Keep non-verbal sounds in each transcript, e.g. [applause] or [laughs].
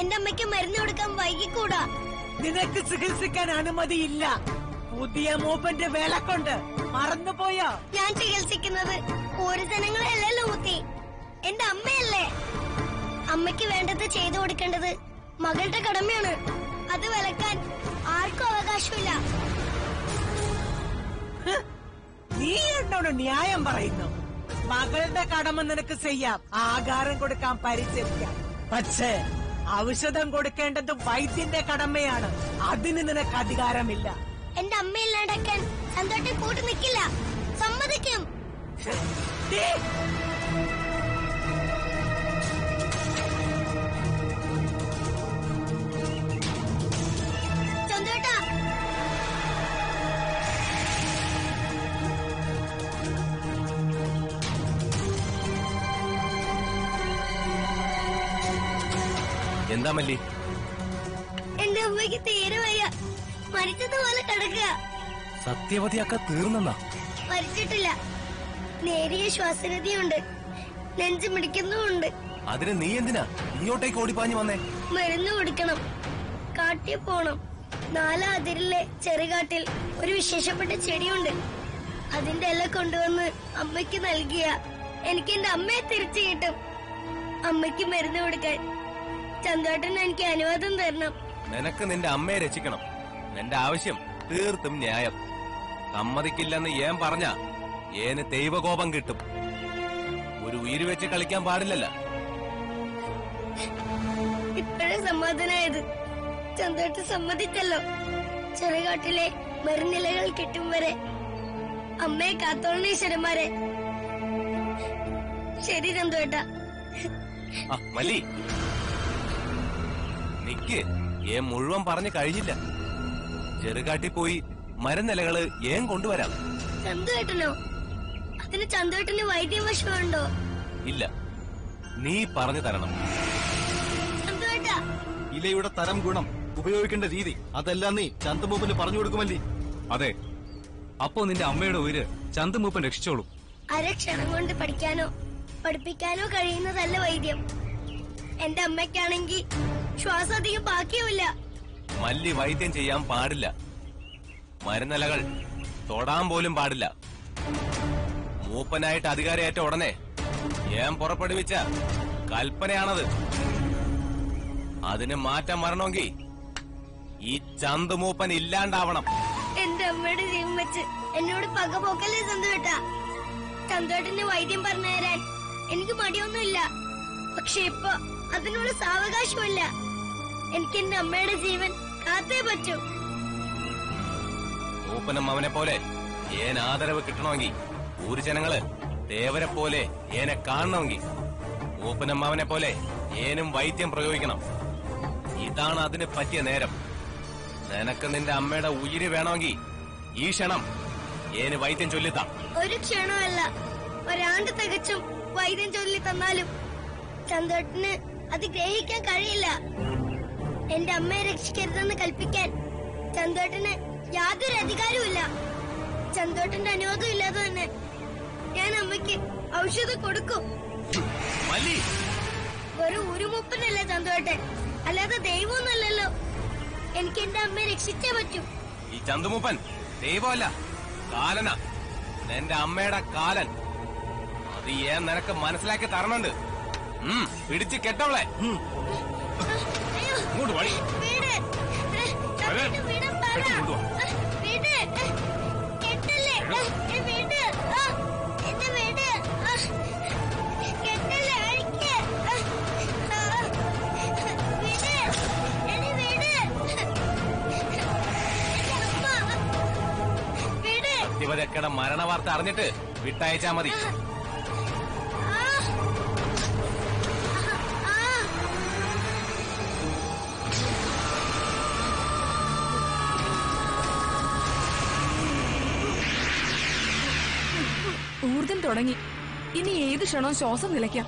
എന്റെ അമ്മയ്ക്ക് മരുന്ന് കൊടുക്കാൻ വൈകിക്കൂടാ. നിനക്ക് ചികിത്സിക്കാൻ അനുമതിയില്ല. പുതിയ മൂപ്പന്റെ വേല വിലക്കുണ്ട് മറന്നുപോയോ? ഞാൻ ചികിത്സിക്കുന്നത് ഒരു ജനങ്ങളല്ലല്ലോ ലൂത്തി? എന്റെ അമ്മയല്ലേ? അമ്മയ്ക്ക് വേണ്ടത് ചെയ്തു കൊടുക്കേണ്ടത് മകളുടെ കടമയാണ്. അത് വിലക്കാൻ ആർക്കും അവകാശമില്ല. നീ എന്നോട് ന്യായം പറയുന്നു. മകളുടെ കടമ നിനക്ക് ചെയ്യാം. ആകാരം കൊടുക്കാൻ പരിചരിക്കാം. പക്ഷേ ഔഷധം കൊടുക്കേണ്ടത് വൈദ്യന്റെ കടമയാണ്. അതിന് നിനക്ക് അധികാരമില്ല. എന്റെ അമ്മയില്ലാണ്ടാക്കാൻ സന്തോഷം കൂട്ടു നിൽക്കില്ല സമ്മതിക്കും. എന്താ മല്ലി എന്റെ അമ്മയ്ക്ക് തീരെ വയ്യ. മരിച്ചതുപോലെ കിടക്കുക. സത്യവതിയൊക്കെ തീർന്നെന്നാ? മരിച്ചിട്ടില്ല. നേരിയ ശ്വാസഗതിയുണ്ട്. നെഞ്ചു പിടിക്കുന്നുമുണ്ട് അതിന് നീ എന്തിനാ ഇങ്ങോട്ടേക്ക് ഓടിപ്പാഞ്ഞു വന്നേ? മരുന്ന് കൊടുക്കണം. കാട്ടിൽ പോണം. നാലാ അതിരിലെ ചെറുകാട്ടിൽ ഒരു വിശേഷപ്പെട്ട ചെടിയുണ്ട്. അതിന്റെ ഇല കൊണ്ടുവന്ന് അമ്മയ്ക്ക് നൽകിയ. എനിക്ക് എന്റെ അമ്മയെ തിരിച്ചു കിട്ടും. അമ്മയ്ക്ക് മരുന്ന് കൊടുക്കാൻ. ചന്തോട്ടൻ എനിക്ക് അനുവാദം തരണം. നിനക്ക് നിന്റെ അമ്മയെ രക്ഷിക്കണം. നിന്റെ ആവശ്യം തീർത്തും ന്യായം. സമ്മതിക്കില്ലെന്ന് ഏൻ പറഞ്ഞ ഏന് ദൈവകോപം കിട്ടും. ഒരു ഉയിര് വെച്ച് കളിക്കാൻ പാടില്ലല്ല. ഇപ്പോഴേ സമാധാനായത്. ചന്തോട്ട് സമ്മതിച്ചല്ലോ. ചെറുകാട്ടിലെ മരുന്നിലകൾ കിട്ടും വരെ. അമ്മയെ കാത്തോളീശ്വരന്മാരെ ശരി ചന്തോട്ട മല്ലി. നിക്ക്. ഏ മുഴുവൻ പറഞ്ഞു കഴിഞ്ഞില്ല. ചെറുകാട്ടി പോയി മരുന്നിലകൾ ഏൻ കൊണ്ടുവരാം. ചന്തുവേട്ടനോ? അതിന് ചന്തോട്ടന് വൈദ്യവശമുണ്ടോ ഇല്ല. നീ പറഞ്ഞു തരണം. ഇലയുടെ തരം ഗുണം ഉപയോഗിക്കേണ്ട രീതി അതെല്ലാം നീ ചന്തുമൂപ്പന് പറഞ്ഞു കൊടുക്കുമല്ലേ? അതെ. അപ്പോ നിന്റെ അമ്മയുടെ ഉയര് ചന്തമൂപ്പൻ രക്ഷിച്ചോളും. അരക്ഷണം കൊണ്ട് പഠിക്കാനോ പഠിപ്പിക്കാനോ കഴിയുന്നതല്ല വൈദ്യം. എന്റെ അമ്മയ്ക്കാണെങ്കിൽ ശ്വാസം അധികം ബാക്കിയുമില്ല. മല്ലി വൈദ്യം ചെയ്യാൻ പാടില്ല. മരുന്നലകൾ തൊടാൻ പോലും പാടില്ല. മൂപ്പനായിട്ട് അധികാരയേറ്റ ഉടനെ ഞാൻ പുറപ്പെടുവിച്ച കൽപ്പനയാണത്. അതിന് മാറ്റം വരണമെങ്കിൽ ഈ ചന്ത് മൂപ്പൻ ഇല്ലാണ്ടാവണം. എന്റെ അമ്മയുടെ ജീവൻ വെച്ച് എന്നോട് പക പോക്കല്ലേ ചന്തോട്ട ചന്തോട്ടന് വൈദ്യം പറഞ്ഞു തരാൻ എനിക്ക് മടിയൊന്നുമില്ല. പക്ഷെ ഇപ്പൊ അതിനുള്ള സാവകാശമില്ല എനിക്ക് എന്റെ അമ്മയുടെ ജീവൻ കാത്തേ പറ്റൂ. മൂപ്പനും അവനെ പോലെ ഏൻ ആദരവ് കിട്ടണമെങ്കിൽ ഊര് ജനങ്ങൾ ദേവരെ പോലെ ഏനെ കാണണമെങ്കിൽ മൂപ്പനും അവനെ പോലെ ഏനും വൈദ്യം പ്രയോഗിക്കണം. ഇതാണ് അതിന് പറ്റിയ നേരം. നിനക്ക് നിന്റെ അമ്മയുടെ ഉയിര് വേണമെങ്കിൽ ഈ ക്ഷണം ഏന് വൈദ്യം ചൊല്ലിത്താം. ഒരു ക്ഷണമല്ല. ഒരാണ്ട് തികച്ചും വൈദ്യം ചൊല്ലി തന്നാലും ചന്ദ്രട്ടിന് അത് ഗ്രഹിക്കാൻ കഴിയില്ല. എന്റെ അമ്മയെ രക്ഷിക്കരുതെന്ന് കൽപ്പിക്കാൻ ചന്തോട്ടന് യാതൊരു അധികാരവുമില്ല. ചന്തോട്ടന്റെ അനുവാദം ഇല്ലാതെ തന്നെ ഞാൻ അമ്മയ്ക്ക് ഔഷധം കൊടുക്കും. വെറും ഉരുമുപ്പനല്ല ചന്തോട്ടൻ? അല്ലാതെ ദൈവമൊന്നുമല്ലല്ലോ. എനിക്ക് എന്റെ അമ്മയെ രക്ഷിച്ചേ പറ്റൂ. ഈ ചന്തുമൂപ്പൻ ദൈവമല്ല കാലന. നിന്റെ അമ്മയുടെ കാലൻ. അത് ഏ നിനക്ക് മനസ്സിലാക്കി തരണുണ്ട്. പിടിച്ച് കെട്ടവളെ. ഇങ്ങോട്ട് വീട്. ചന്തോട്ടൻ വീടാൻ അറിഞ്ഞിട്ട് വിട്ടയച്ചാ കൊണ്ടുവാ. ഊർജം തുടങ്ങി. ഇനി ഏത് ക്ഷണവും ശ്വാസം നിലയ്ക്കാം.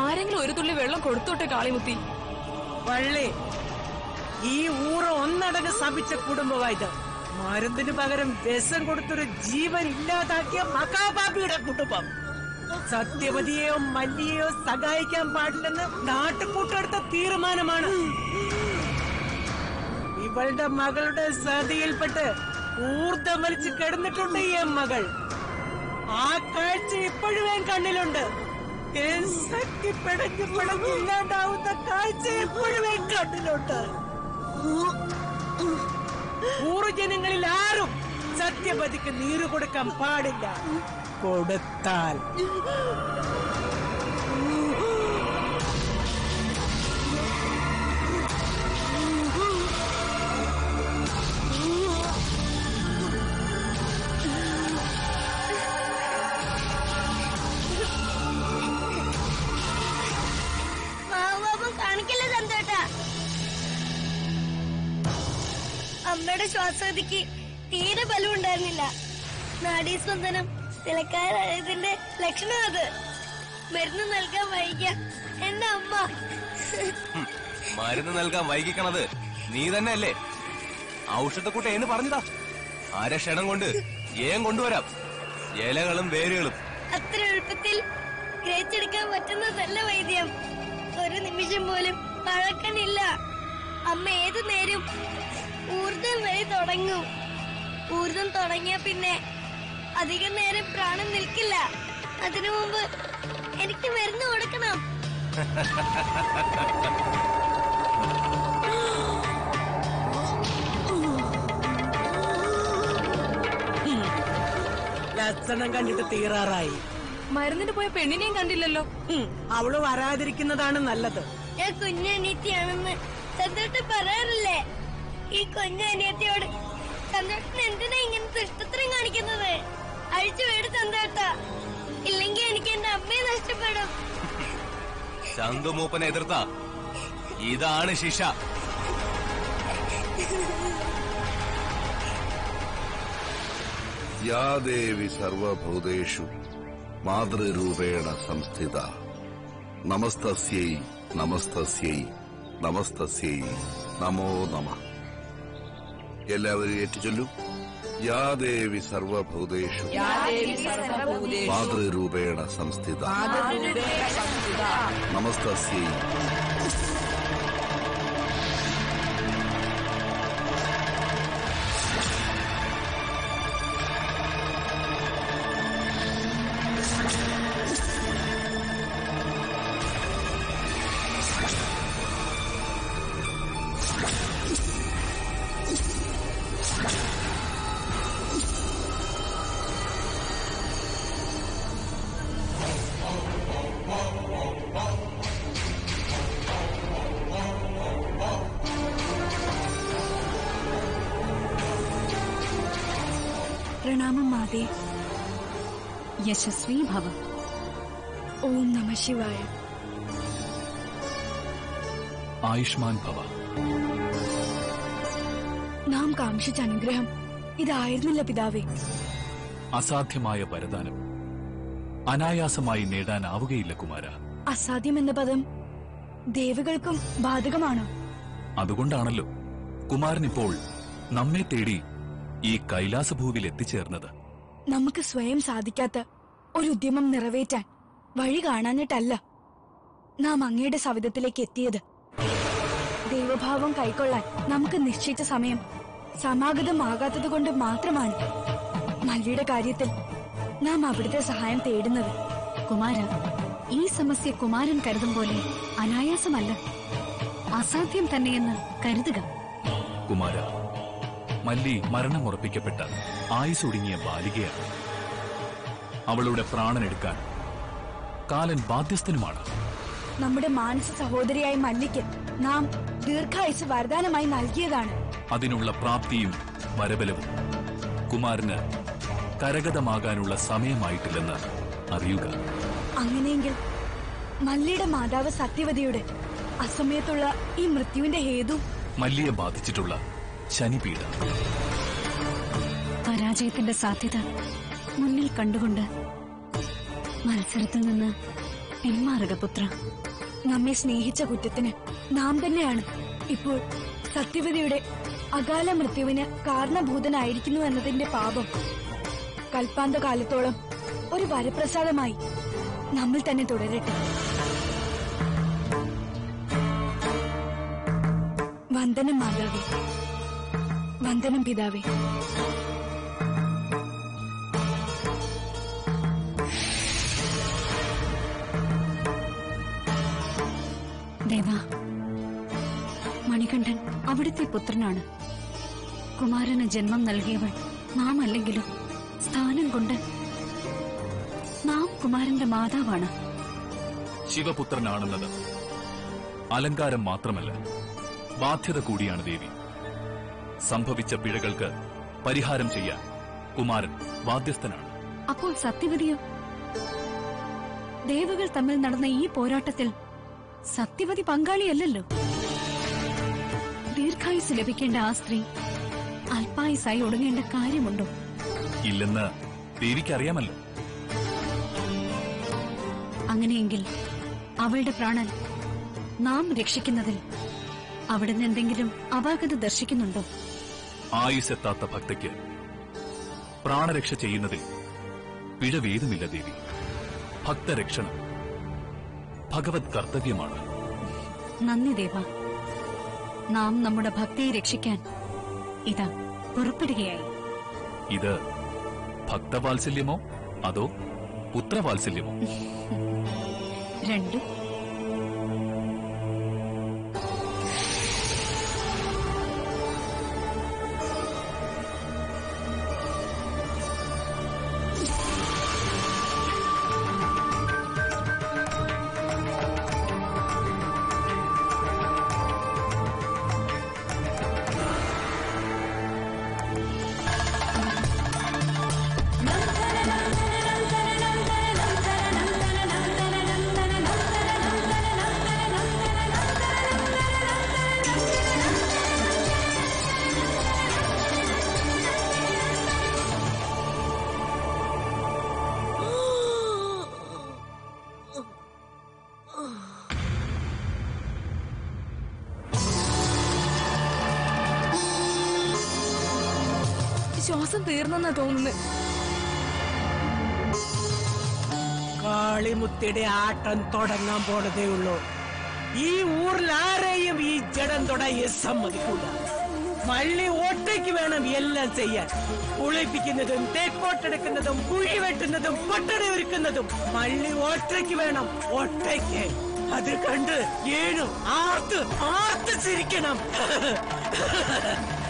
ആരെങ്കിലും ഒരു തുള്ളി വെള്ളം കൊടുത്തോട്ടെ കാളിമുത്തി. വള്ളി ഈ ഊറ ഒന്നടങ്ങ് ശപിച്ച കുടുംബമായത് മരുന്നിന് പകരം വിഷം കൊടുത്തൊരു ജീവൻ ഇല്ലാതാക്കിയ മഹാബാബിയുടെ കുടുംബം. സത്യവതിയെയോ മല്ലിയെയോ സഹായിക്കാൻ പാടില്ലെന്ന് നാട്ടുകൂട്ടെടുത്ത തീരുമാനമാണ്. ഇവളുടെ മകളുടെ സതിയിൽപ്പെട്ട് ഊർദ്ധം വലിച്ച് കിടന്നിട്ടുണ്ട് ഈ മകൾ ആ കാഴ്ച ഇപ്പോഴും ഞാൻ കണ്ണിലുണ്ട്. ഇല്ലാണ്ടാവുന്ന കാഴ്ച എപ്പോഴും കണ്ണിലുണ്ട്. ജനങ്ങളിൽ ആരും സത്യപതിക്ക് നീര് കൊടുക്കാൻ പാടില്ല. കൊടുത്താൽ. ശ്വാസഗതിക്ക് തീരെ ബലം ഉണ്ടായിരുന്നില്ല. നാഡീസ്പന്ദനം തിളക്കാരായതിന്റെ ലക്ഷണം അത്. മരുന്ന് നൽകാൻ വൈകിയ എന്റെ അമ്മ. മരുന്ന് നൽകാൻ വൈകിക്കണത് നീ തന്നെ അല്ലേ ഔഷധക്കൂട്ട എന്ന് പറഞ്ഞതാ. അര ക്ഷണം കൊണ്ട് ഏം കൊണ്ടുവരാം. ഇലകളും വേരുകളും. അത്ര എളുപ്പത്തിൽ ഗ്രഹിച്ചെടുക്കാൻ പറ്റുന്നതല്ല വൈദ്യം. ഒരു നിമിഷം പോലും പഴക്കണില്ല അമ്മ ഏതു നേരം ഊർജം വഴി തുടങ്ങും. ഊർജം തുടങ്ങിയ പിന്നെ അധികം നേരം പ്രാണൻ നിൽക്കില്ല. അതിനു മുമ്പ് എനിക്ക് മരുന്ന് കൊടുക്കണം. [gasps] ലക്ഷണം കണ്ടിട്ട് തീരാറായി. മരുന്നിന് പോയ പെണ്ണിനെയും കണ്ടില്ലല്ലോ. അവൾ വരാതിരിക്കുന്നതാണ് നല്ലത്. ഞാൻ കുഞ്ഞനിയത്തിയാണെന്ന് ചന്ദ്രട്ട് പറയാറില്ലേ? ഈ കുഞ്ഞനിയത്തിയോട് സന്തോഷത്തിന് എന്തിനാ ഇങ്ങനെ ദുഷ്ടത്തരം കാണിക്കുന്നത്? അഴിച്ചു വീട് സന്തോഷ ഇല്ലെങ്കിൽ എനിക്ക് എന്റെ അമ്മയെ നഷ്ടപ്പെടും. ചന്തുമൂപ്പനെ എതിർത്ത. ഇതാണ് ശിക്ഷ. യാ ദേവി സർവഭൂതേഷു മാതൃരൂപേണ സംസ്ഥിത. നമസ്തസ്യൈ നമസ്തസ്യൈ നമസ്തസ്യൈ നമോ നമ. എല്ലാവരും ഏറ്റുചൊല്ലു. യാദേവി സർവഭൂതേഷു. മാതൃരൂപേണ സംസ്ഥിത. നമസ്തസ്യൈ. പ്രണാമം മാതേ. യശസ്വീ ഭവ. ഓം നമ ശിവായ. ആയുഷ്മാൻ ഭവ. നാം കാംക്ഷിച്ച അനുഗ്രഹം ഇതായിരുന്നില്ല പിതാവേ. അസാധ്യമായ വരദാനം അനായാസമായി നേടാനാവുകയില്ല കുമാര. അസാധ്യം എന്ന പദം ദേവികൾക്കും ബാധകമാണ്. അതുകൊണ്ടാണല്ലോ കുമാരൻ ഇപ്പോൾ നമ്മെ തേടി ഈ കൈലാസഭൂവിൽ എത്തിച്ചേർന്നത്. നമുക്ക് സ്വയം സാധിക്കാത്ത ഒരു ഉദ്യമം നിറവേറ്റാൻ വഴി കാണാനിട്ടല്ല നാം അങ്ങയുടെ സവിധത്തിലേക്ക് എത്തിയത്. ദൈവഭാവം കൈക്കൊള്ളാൻ നമുക്ക് നിശ്ചയിച്ച സമയം സമാഗതമാകാത്തത് കൊണ്ട് മാത്രമാണ് മല്ലിയുടെ കാര്യത്തിൽ നാം അവിടുത്തെ സഹായം തേടുന്നത്. കുമാര ഈ സമസ്യ കുമാരൻ കരുതും പോലെ അനായാസമല്ല. അസാധ്യം തന്നെയെന്ന് കരുതുക. കുമാര മല്ലി മരണമുറപ്പിക്കപ്പെട്ട ആയുസൊടുങ്ങിയ ബാലികയാണ്. അവളുടെ പ്രാണനെടുക്കാൻ കാലൻ ബാധ്യസ്ഥനുമാണ്. നമ്മുടെ മാനസ സഹോദരിയായ മല്ലിക്ക് നാം ദീർഘായുസ് വരദാനമായി നൽകിയതാണ്. അതിനുള്ള പ്രാപ്തിയും വരബലവും കുമാരന് കരഗതമാകാനുള്ള സമയമായിട്ടില്ലെന്ന് അറിയുക. അങ്ങനെയെങ്കിൽ മല്ലിയുടെ മാതാവ് സത്യവതിയുടെ അസമയത്തുള്ള ഈ മൃത്യുവിന്റെ ഹേതു? മല്ലിയെ ബാധിച്ചിട്ടുള്ള ശനിപീഠ. പരാജയത്തിന്റെ സാധ്യത മുന്നിൽ കണ്ടുകൊണ്ട് മത്സരത്തിൽ നിന്ന് പിന്മാറുക പുത്ര നമ്മെ സ്നേഹിച്ച കുറ്റത്തിന് നാം തന്നെയാണ് ഇപ്പോൾ സത്യവതിയുടെ അകാല മൃത്യുവിന് കാരണഭൂതനായിരിക്കുന്നു എന്നതിന്റെ പാപം കൽപ്പാന്ത കാലത്തോളം ഒരു വരപ്രസാദമായി നമ്മൾ തന്നെ തുടരട്ടെ. വന്ദനം മാതാവേ. വന്ദനം പിതാവേ. ദേവ മണികണ്ഠൻ അവിടുത്തെ പുത്രനാണ്. കുമാരന് ജന്മം നൽകിയവൾ നാം അല്ലെങ്കിലും സ്ഥാനം കൊണ്ട് നാം കുമാരന്റെ മാതാവാണ്. ശിവപുത്രനാണെന്നത് അലങ്കാരം മാത്രമല്ല ബാധ്യത കൂടിയാണ് ദേവി. സംഭവിച്ച പിഴകൾക്ക് പരിഹാരം ചെയ്യാൻ കുമാരൻ ബാധ്യസ്ഥനാണ്. അപ്പോൾ സത്യവതിയോ? ദേവകൾ തമ്മിൽ നടന്ന ഈ പോരാട്ടത്തിൽ സത്യവതി പങ്കാളിയല്ലല്ലോ. ദീർഘായുസ് ലഭിക്കേണ്ട ആ സ്ത്രീ അല്പായുസായി ഒടുങ്ങേണ്ട കാര്യമുണ്ടോ? ഇല്ലെന്ന് ദേവിക്കറിയാമല്ലോ. അങ്ങനെയെങ്കിൽ അവളുടെ പ്രാണൻ നാം രക്ഷിക്കുന്നതിൽ അവിടുന്ന് എന്തെങ്കിലും അപാകത ദർശിക്കുന്നുണ്ടോ? ആയുസെത്താത്ത ഭക്തയ്ക്ക് പ്രാണരക്ഷ ചെയ്യുന്നതിൽ പിഴവേതുമില്ല ദേവി. ഭക്തരക്ഷണം ഭഗവത് കർത്തവ്യമാണ്. നന്ദി ദേവ. നാം നമ്മുടെ ഭക്തിയെ രക്ഷിക്കാൻ ഇതാ പുറപ്പെടുകയായി. ഇത് ഭക്തവാത്സല്യമോ അതോ പുത്രവാത്സല്യമോ? രണ്ടും ശ്വാസം തീർന്നെന്നാ തോന്നുന്നത് കാളിമുത്തിയുടെ ആട്ടം തുടങ്ങാൻ പോണതേ ഉള്ളൂ. ഈ ഊരിൽ ആരെയും ഈ ജഡം തൊടാൻ സമ്മതിക്കൂല. മള്ളി ഓട്ടയ്ക്ക് വേണം എല്ലാം ചെയ്യാൻ. കുളിപ്പിക്കുന്നതും തേക്കോട്ടെടുക്കുന്നതും കുഴി വെട്ടുന്നതും പൊട്ടട ഒരുക്കുന്നതും മള്ളി ഓട്ടയ്ക്ക് വേണം. ഒട്ടയ്ക്ക് അത് കണ്ട് ഏഴും ആർത്ത് ആർത്ത് ചിരിക്കണം. [laughs]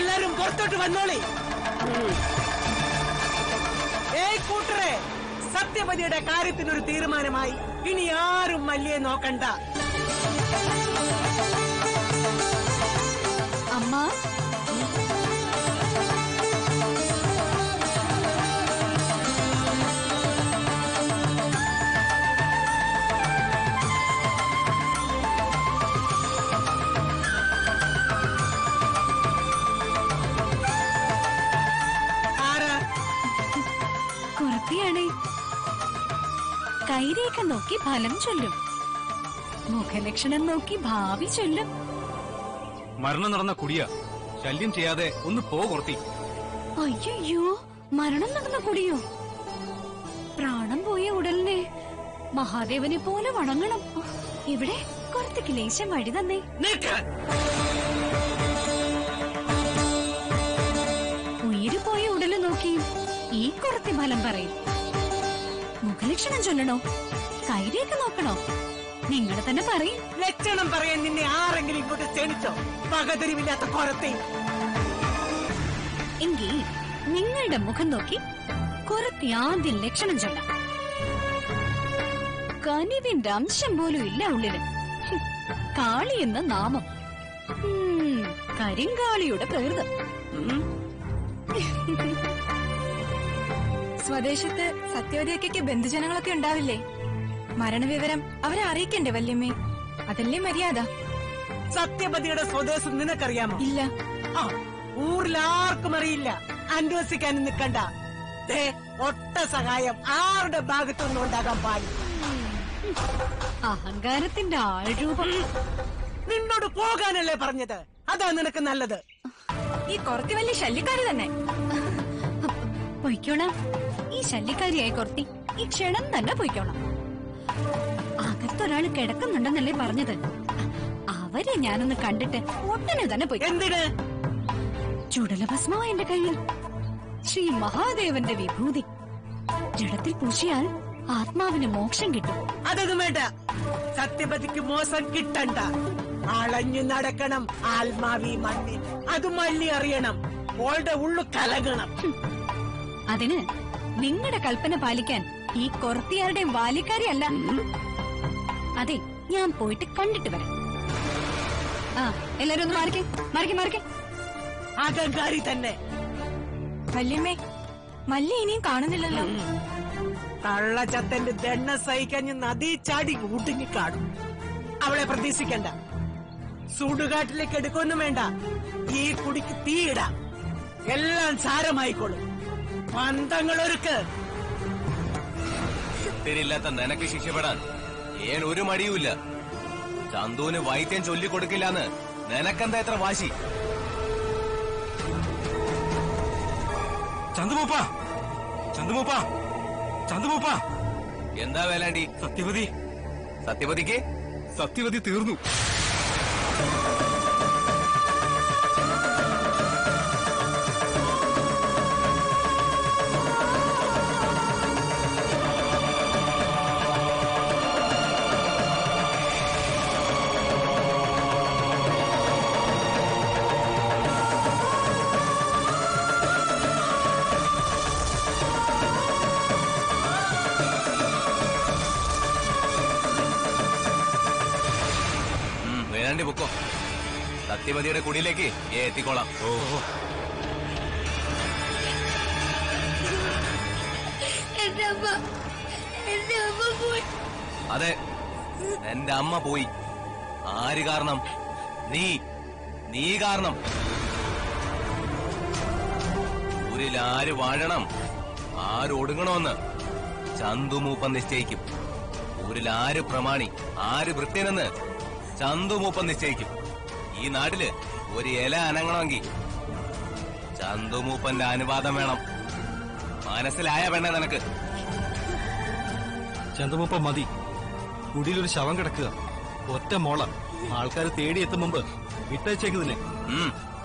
എല്ലാരും പുറത്തോട്ട് വന്നോളി. ഏയ് കൂട്ടറെ സത്യപതിയുടെ കാര്യത്തിനൊരു തീരുമാനമായി. ഇനി ആരും മല്ലിയെ നോക്കണ്ട. അമ്മ കൈരേഖ നോക്കി ഫലം ചൊല്ലും. മുഖലക്ഷണം നോക്കി ഭാവി ചൊല്ലും. മരണം നടന്ന കുടിയ ശല്യം ചെയ്യാതെ ഒന്ന് പോ കുറത്തി. അയ്യോ മരണം നടന്ന കുടിയോ? പ്രാണം പോയ ഉടലിനെ മഹാദേവനെ പോലെ വണങ്ങണം. ഇവിടെ കുറത്തേക്ക് ലേശം വഴി തന്നേ. ഉയിര് പോയ ഉടൽ നോക്കി ഈ കുറത്തി ഫലം പറയും. മുഖലക്ഷണം ചൊല്ലണോ? കൈരേഖ നോക്കണോ? നിങ്ങൾ തന്നെ പറയും. ലക്ഷണം പറയാൻ നിന്നെ ആരെങ്കിലും ഇങ്ങോട്ട് ക്ഷണിച്ചോ? പകതിരിവില്ലാത്ത കൊരത്തെ. എങ്കിൽ നിങ്ങളുടെ മുഖം നോക്കി കുറത്തി ആദ്യം ലക്ഷണം ചൊല്ലാം. കനിവിന്റെ അംശം പോലും ഇല്ല ഉള്ളിൽ. കാളി എന്ന നാമം. കരിങ്കാളിയുടെ പ്രകൃതം സ്വദേശത്ത് സത്യവതിയൊക്കെ ബന്ധുജനങ്ങളൊക്കെ ഉണ്ടാവില്ലേ? മരണവിവരം അവരെ അറിയിക്കണ്ടേ വല്യമ്മേ? അതല്ലേ മര്യാദ? സത്യപതിയുടെ സ്വദേശം നിനക്കറിയാമോ? ഇല്ല. ആ ഊരിലാർക്കും അറിയില്ല. അന്വേഷിക്കാൻ നിൽക്കണ്ട ഒട്ട സഹായം ആരുടെ ഭാഗത്തുനിന്നും ഉണ്ടാകാൻ പാടില്ല? അഹങ്കാരത്തിന്റെ ആൾരൂപം. നിന്നോട് പോകാനല്ലേ പറഞ്ഞത്? അതാ നിനക്ക് നല്ലത്. ഈ കുറച്ച് വലിയ ശല്യക്കാരി തന്നെ. പൊയ്ക്കോളാം. ഈ ശല്യക്കാരിയായി കൊർത്തി. ഈ ക്ഷണം തന്നെ പോയിക്കോണം. അകത്തൊരാൾ കിടക്കുന്നുണ്ടെന്നല്ലേ പറഞ്ഞത്. അവരെ ഞാനൊന്ന് കണ്ടിട്ട് ഒട്ടനെ തന്നെ പോയി എന്തിന്? ചുടലഭസ്മോ എന്റെ കയ്യിൽ. ശ്രീ മഹാദേവന്റെ വിഭൂതി. ജഡത്തിൽ പൂശിയാൽ ആത്മാവിന് മോക്ഷം കിട്ടും. അതൊന്നും വേണ്ട. സത്യപതിക്ക് മോശം കിട്ടണ്ട. അളഞ്ഞു നടക്കണം ആത്മാവി മണ്ണിൽ. അത് മല്ലി അറിയണം. ഓളുടെ ഉള്ളു കലകണം. അതിന് നിങ്ങളുടെ കൽപ്പന പാലിക്കാൻ ഈ കൊറത്തിയാരുടെയും ബാല്യക്കാരിയല്ല അതെ ഞാൻ പോയിട്ട് കണ്ടിട്ട് വരാം. ആ എല്ലാരും ഒന്ന് മാറിക്കേ മാറിക്കേ മാറിക്കേ. അഹങ്കാരി തന്നെ. വല്യമ്മേ മല്ലി ഇനിയും കാണുന്നില്ലല്ലോ. കള്ളച്ചത്തന്റെ ദണ്ണ സഹിക്കഞ്ഞ് നദീ ചാടി കൂട്ടിങ്ങി കാണും. അവളെ പ്രതീക്ഷിക്കണ്ട. സൂടുകാട്ടിലേക്ക് എടുക്കൊന്നും വേണ്ട. ഈ കുടിക്ക് തീയിടാം. എല്ലാം സാരമായിക്കോളും. പന്തങ്ങളൊരുക്ക്. ഇത്തിരില്ലാത്ത നിനക്ക് ശിക്ഷപ്പെടാൻ ഏൻ ഒരു മടിയുമില്ല. ചന്തുവിന് വൈദ്യം ചൊല്ലിക്കൊടുക്കില്ലാന്ന് നിനക്കെന്താ എത്ര വാശി? ചന്തുമൂപ്പ ചന്തുമൂപ്പ ചന്തുമൂപ്പ. എന്താ വേലാണ്ടി? സത്യവതി. സത്യപതിക്ക് സത്യവതി തീർന്നു. വേലാണ്ടി പൊക്കോ സത്യവതിയുടെ കുടിയിലേക്ക് ഏ എത്തിക്കോളാം. ഓ. അതെ എന്റെ അമ്മ പോയി. ആര് കാരണം? നീ നീ കാരണം. ഊരിൽ ആര് വാഴണം? ആര് ചന്തുമൂപ്പം ചന്തുമൂപ്പൻ നിശ്ചയിക്കും. ഊരിൽ ആര് പ്രമാണി? ആര് വൃത്യനെന്ന് ചന്തുമൂപ്പൻ നിശ്ചയിക്കും. ഈ നാട്ടിൽ ഒരു ഇല അനങ്ങണമെങ്കിൽ ചന്തുമൂപ്പന്റെ അനുവാദം വേണം. മനസ്സിലായ വേണ്ടേ നിനക്ക്. ചന്തുമൂപ്പ മതി. കുടിയിലൊരു ശവം കിടക്കുക. ഒറ്റ മോള. ആൾക്കാർ തേടിയെത്തും മുമ്പ് വിട്ടയച്ചേക്കുന്നതിനെ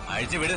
അഴിച്ചു വിട്.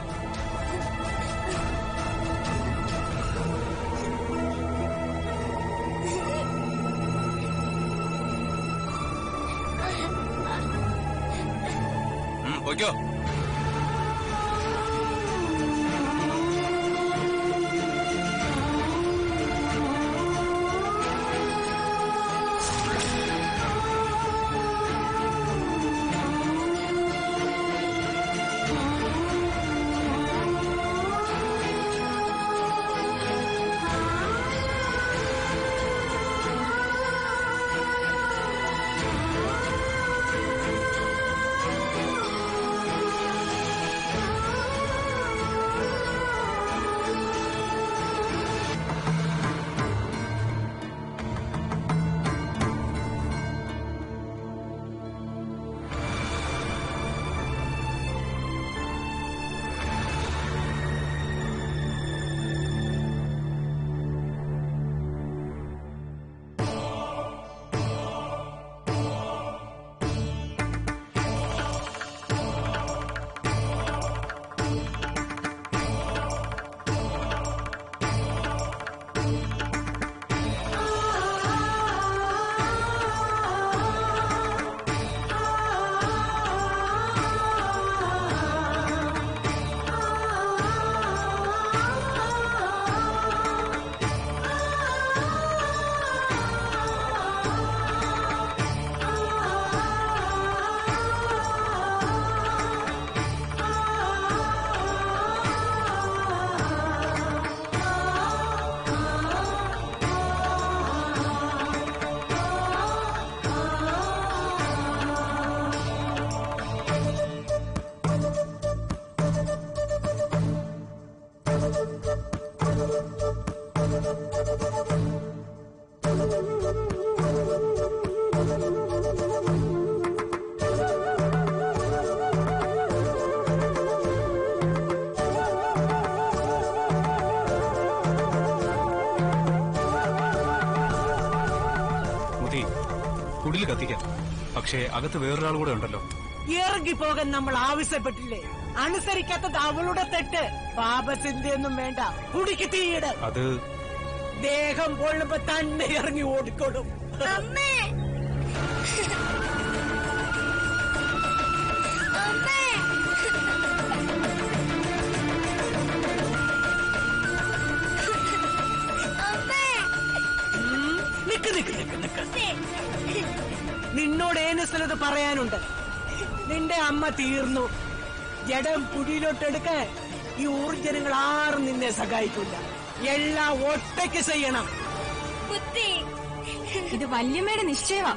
പക്ഷേ അകത്ത് വേറൊരാൾ കൂടെ ഉണ്ടല്ലോ. ഇറങ്ങി പോകാൻ നമ്മൾ ആവശ്യപ്പെട്ടില്ലേ? അനുസരിക്കാത്തത് അവളുടെ തെറ്റ്. പാപസിന്ധിയൊന്നും വേണ്ട. കുടിക്ക് തീയിട്. അത് ദേഹം പൊള്ളുമ്പോ തന്നെ ഇറങ്ങി ഓടിക്കോടും അമ്മേ. അമ്മേ. അമ്മേ. നിക്ക് നിക്ക് നിക്ക് നിക്ക്. നിന്നോട് ഏനസ്ഥലത് പറയാനുണ്ട്. നിന്റെ അമ്മ തീർന്നു. ജഡം കുഴിയിലോട്ടെടുക്കാൻ ഈ ഊർജനങ്ങൾ ആരും നിന്നെ സഹായിക്കില്ല. എല്ലാം ഒറ്റയ്ക്ക് ചെയ്യണം. ഇത് വല്യമ്മയുടെ നിശ്ചയമാ.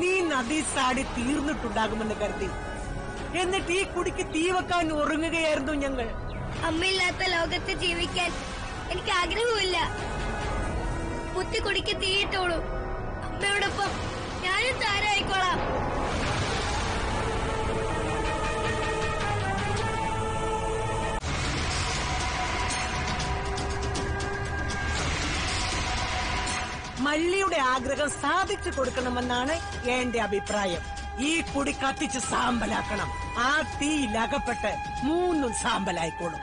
നീ നദി സാടി തീർന്നിട്ടുണ്ടാകുമെന്ന് കരുതി. എന്നിട്ട് ഈ കുടിക്ക് തീ വെക്കാൻ ഉറങ്ങുകയായിരുന്നു ഞങ്ങൾ. അമ്മയില്ലാത്ത ലോകത്ത് ജീവിക്കാൻ എനിക്ക് ആഗ്രഹമില്ല കുത്തി കുടിക്ക് തീയിട്ടോളൂ അമ്മയോടൊപ്പം മല്ലിയുടെ ആഗ്രഹം സാധിച്ചു കൊടുക്കണമെന്നാണ് എന്റെ അഭിപ്രായം. ഈ കുടി കത്തിച്ച് സാമ്പലാക്കണം. ആ തീയിലകപ്പെട്ട് മൂന്നും സാമ്പലായിക്കോളും.